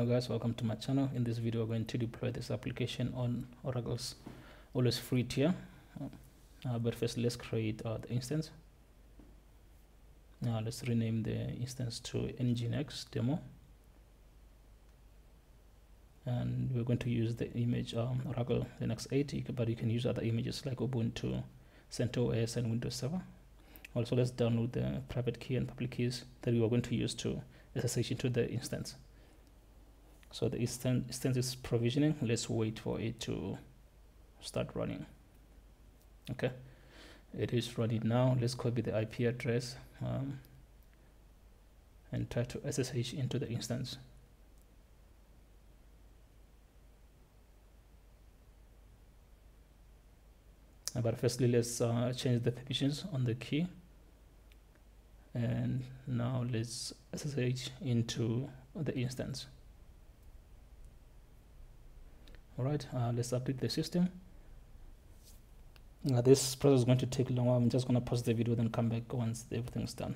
hello guys welcome to my channel. In this video we're going to deploy this application on oracle's always free tier. Uh, but first let's create uh, the instance. Now let's rename the instance to nginx demo. And we're going to use the image um, oracle linux 8 but you can use other images like ubuntu centos and windows server. Also let's download the private key and public keys that we are going to use to SSH into the instance so the instance is provisioning. Let's wait for it to start running. Okay? It is running now. Let's copy the IP address um, and try to SSH into the instance. But firstly let's uh, change the permissions on the key. And now let's SSH into the instance all right uh, let's update the system. Now this process is going to take long i'm just going to pause the video then come back once everything's done.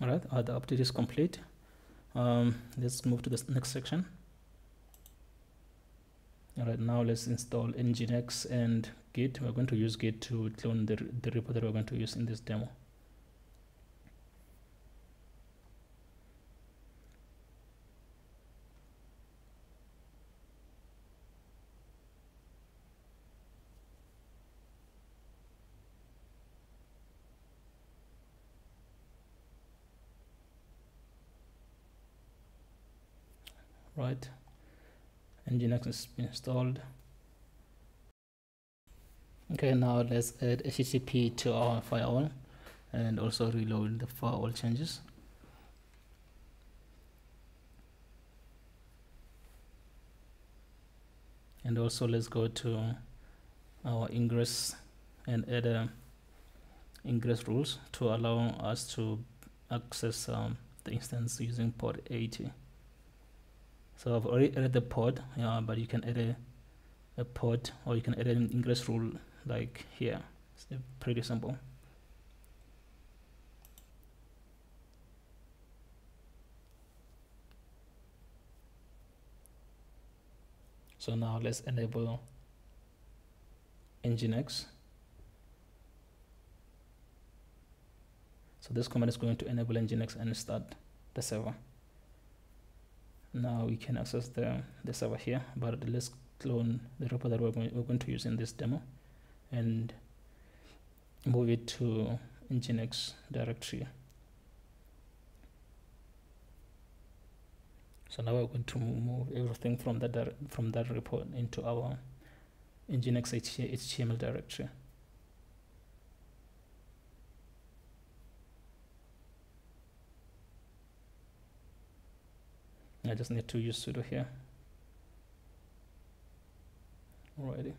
All right uh, the update is complete. Um, let's move to the next section. All right now let's install nginx and git. We're going to use git to clone the, the repo that we're going to use in this demo right? Nginx is installed. Okay now let's add http to our firewall and also reload the firewall changes. And also let's go to our ingress and add a ingress rules to allow us to access um, the instance using port 80 so I've already added the port yeah but you can add a, a port or you can add an ingress rule like here. It's pretty simple. So now let's enable nginx. So this command is going to enable nginx and start the server now we can access the, the server here but let's clone the repo that we're going, we're going to use in this demo and move it to nginx directory. So now we're going to move everything from that from that report into our nginx html directory I just need to use sudo here. Alrighty.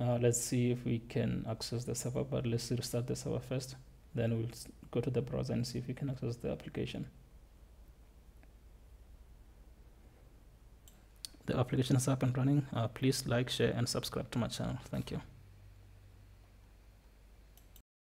Uh, let's see if we can access the server but let's restart the server first. Then we'll go to the browser and see if we can access the application. The application is up and running. Uh, please like share and subscribe to my channel. Thank you